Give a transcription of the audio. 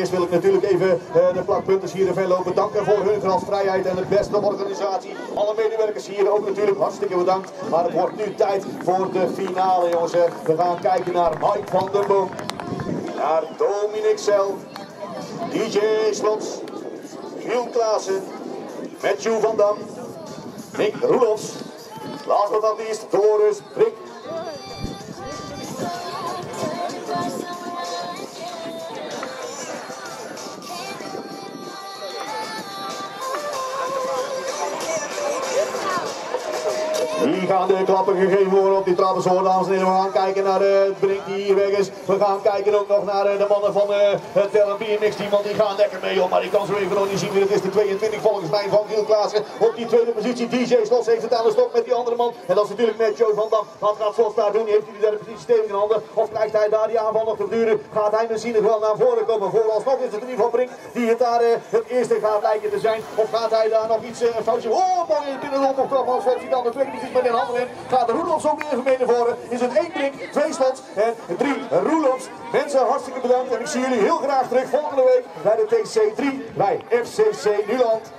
Eerst wil ik natuurlijk even uh, de plakpunters hier in lopen danken voor hun gastvrijheid en de beste organisatie. Alle medewerkers hier ook natuurlijk hartstikke bedankt. Maar het wordt nu tijd voor de finale jongens. We gaan kijken naar Mike van der Boom, naar Dominic zelf, DJ Slots, Giel Klaassen, Matthew van Dam, Nick Roelofs, last but not least Doris Brik Hier gaan de klappen gegeven worden op die trappenzoor, dames en heren. We gaan kijken naar de eh, Brink die hier weg is. We gaan kijken ook nog naar eh, de mannen van uh, het Terren BMX team, want die gaan lekker mee om. Maar ik kan zo even nog niet zien wie het is. De 22 volgens mij van Giel Klaassen op die tweede positie. DJ Slos heeft het aan de stok met die andere man. En dat is natuurlijk met Joe van Dam. Wat gaat Slos daar doen? Heeft hij die derde positie stevig in handen? Of krijgt hij daar die aanval nog te duren? Gaat hij misschien nog wel naar voren komen? Vooralsnog is het in ieder geval Brink die het daar het eerste gaat lijken te zijn. Of gaat hij daar nog iets foutje? Oh, mooi binnenop of toch van Slot die dan de tweede positie met in. Gaat de Roelofs ook weer even mee naar voren. Is het één Brink, twee Slots en drie Roelofs. Mensen, hartstikke bedankt en ik zie jullie heel graag terug volgende week bij de TC3 bij FCC Nuland.